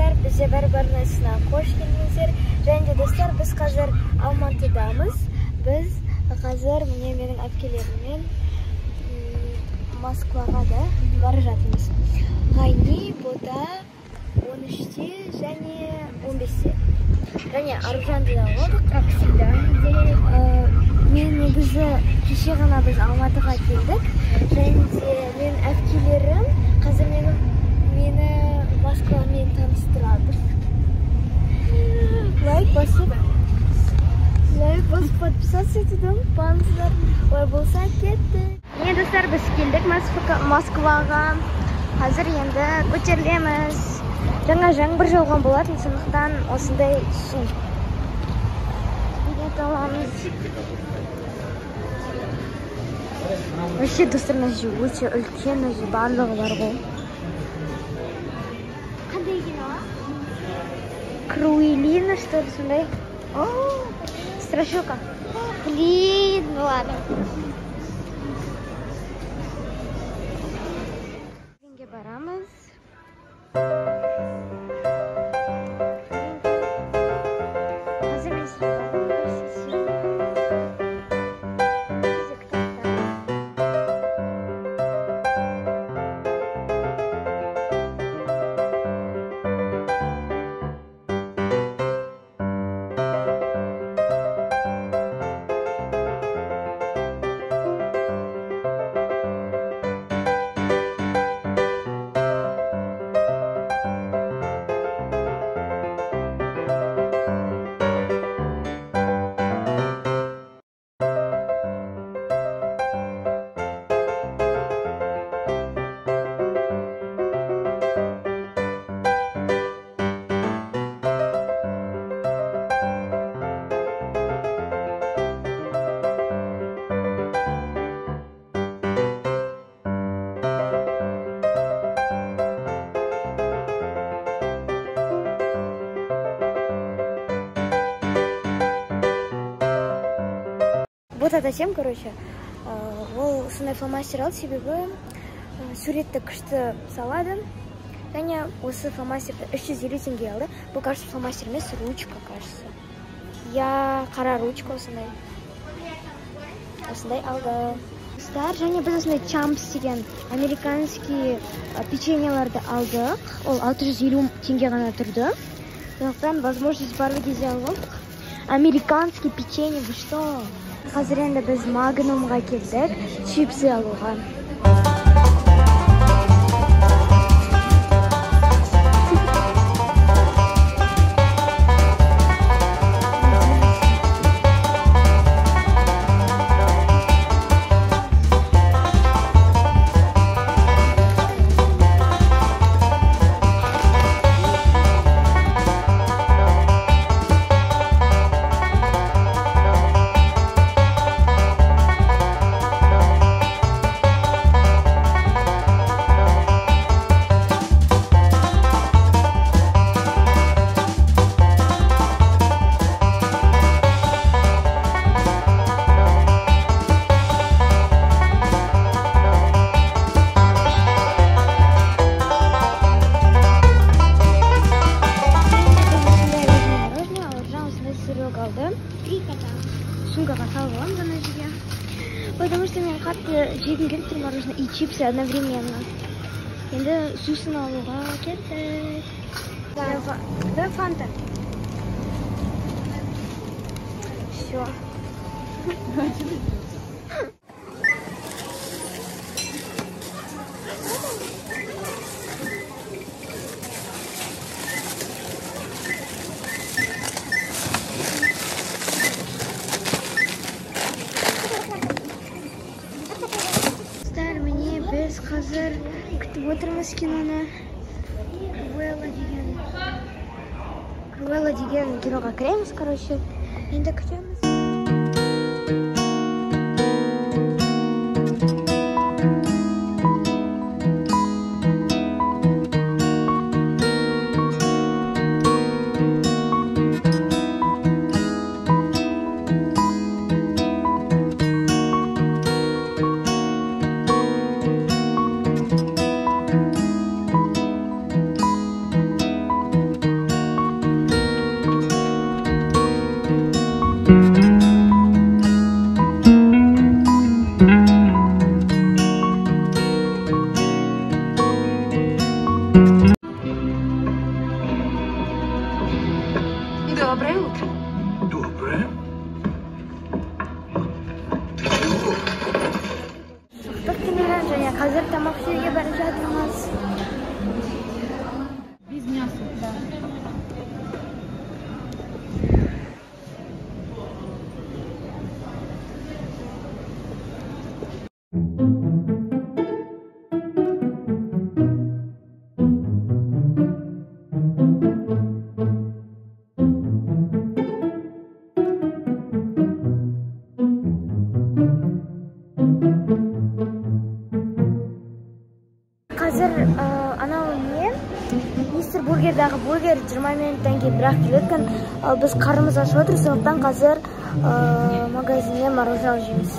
достар бізде бір барнасына қош келдіңіздер және де достар біз қазір алматыдамыз біз қазір міне менің әпкелеріммен москваға да бара жатырмыз. Ғайни бота он үште және он бесте және аружанды да как всегда. Мен негізі кеше ғана біз алматыға келдік. Және де менің әпкелерім қазір мені москвамен таныстырады лайк басып лайк басып подписаться етуді ұмытпаңыздар олай болса кеттік міне достар біз келдік москваға. Қазір енді көтерілеміз. Жаңа жаңбыр жауған болатын сондықтан осындай су билет аламыз. Вообще достар мына жерде өте үлкен мына барлығы бар ғой. Круилина что ли о страшилка. Блин ну ладно бота тасем короче ол сондай фломастер алды себебі суретті күшті салады және осы фломастерді үш жүз елу алды бұл кажется фломастер емес ручка кажется. Я қара ручка осындай осындай алды достар және біз осындай чампс деген американский ә, печеньеларды алдық ол алты жүз елу теңге ғана тұрды сондықтан возможность барлы кезде алдық американский печенье вы что? Қазір енді біз магнумға келдік чипсы алуға сырок алды сумкаға салып аламыз ана жерге потому что мен қатты жегім келіп тұр мороженое и чипсы одновременно енді сусын алуға кеттік да фанта все круэлла деген киноға кіреміз короче енді күтеміз бургердағы бургер жиырма минуттан кейін бірақ келеді екен ал біз қарнымыз ашып отыр сондықтан қазір ә, магазиннен мороженое жейміз?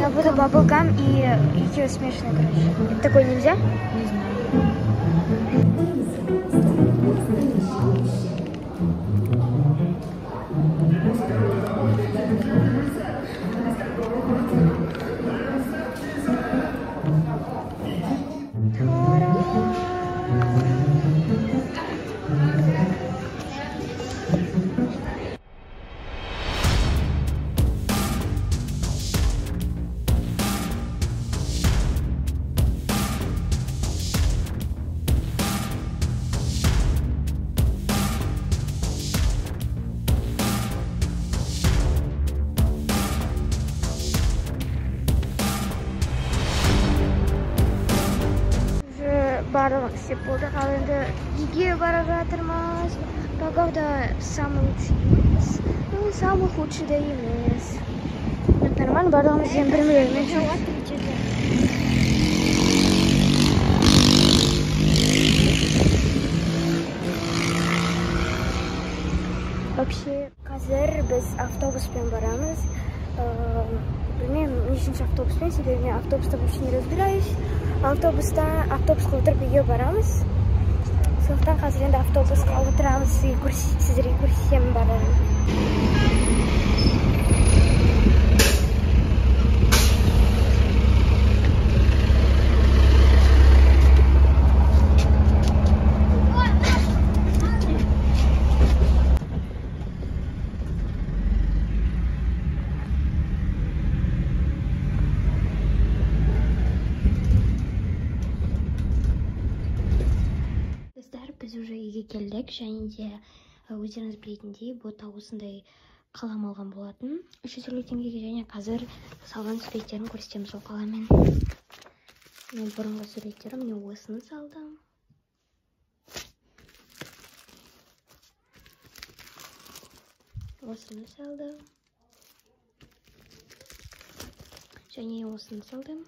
Я буду баблгам и еще смешанный, короче. Это такой нельзя? Не знаю. Барлық істеп болдық ал енді үйге бара жатырмыз? Погода самый лучший ну самый худший да емес. Нормально барлығымыз енді бір шығып вообще қазір біз автобуспен барамыз. Э, білмеймін нешінші автобуспен себебі мен автобуста вообще не разбираюсь. Автобуста автобусқа отырып үйге барамыз. Сондықтан қазір енді автобусқа отырамыз сіздерге көрсетемін барлығын достар біз уже үйге келдік және де өздеріңіз білетіндей бота осындай қалам алған болатын. үш жүз елу теңгеге және қазір салған суреттерін көрсетеміз сол қаламмен мен бұрынғы суреттерім міне осыны салдым. Осыны салдым. Және осыны салдым.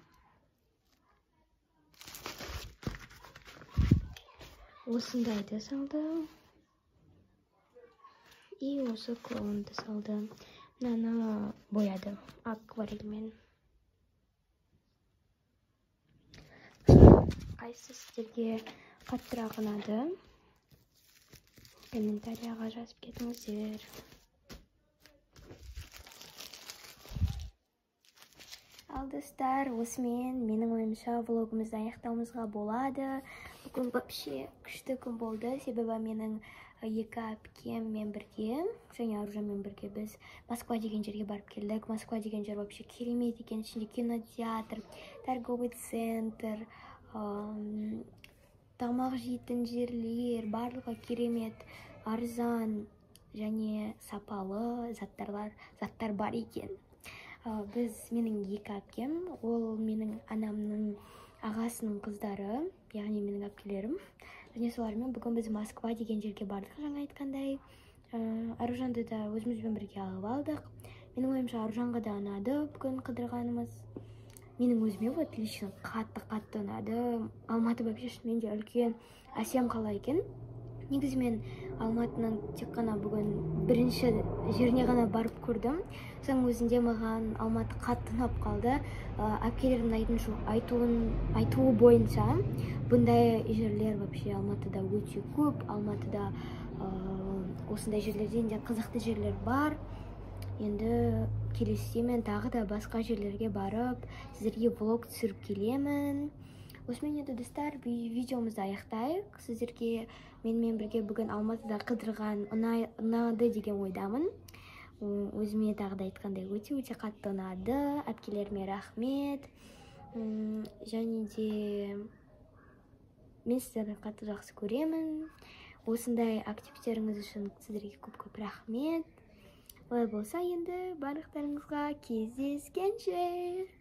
Осындайды салдым и осы клоунды салдым мынаны боядым акварельмен. Қайсысы сіздерге қаттырақ ұнады? Комментарияға жазып кетіңіздер. Ал достар осымен менің ойымша влогымызды аяқтауымызға болады. Бүгін вообще күшті күн болды. Себебі менің ы, екі әпкеммен бірге және аружанмен бірге біз москва деген жерге барып келдік. Москва деген жер вообще керемет екен. Ішінде кинотеатр торговый центр ам, тамақ жейтін жерлер барлығы керемет арзан және сапалы заттарлар заттар бар екен. Біз менің екі әпкем ол менің анамның ағасының қыздары яғни менің әпкелерім. Және солармен бүгін біз москва деген жерге бардық жаңа айтқандай. Ә, аружанды да өзімізбен бірге алып алдық. Менің ойымша аружанға да ұнады бүгін қыдырғанымыз. Менің өзіме вот лично қатты қатты ұнады. Алматы вообще шынымен де үлкен әсем қала екен. Негізі мен алматының тек қана бүгін бірінші жеріне ғана барып көрдім. Соның өзінде маған алматы қатты ұнап қалды. Ә, әпкелерімнің айтуын айтуы бойынша бұндай жерлер вообще алматыда өте көп. Алматыда осындай жерлерден де қызықты жерлер бар. Енді келесіде мен тағы да басқа жерлерге барып сіздерге влог түсіріп келемін. Осымен енді достар ви- видеомызды аяқтайық. Сіздерге менімен бірге бүгін алматыда қыдырған ұнады деген ойдамын. Өзіме тағы да айтқандай өте өте қатты ұнады. Әпкелеріме рахмет. Және де мен сіздерді қатты жақсы көремін. Осындай активтеріңіз үшін сіздерге көп көп рахмет. Олай болса енді барлықтарыңызға кездескенше!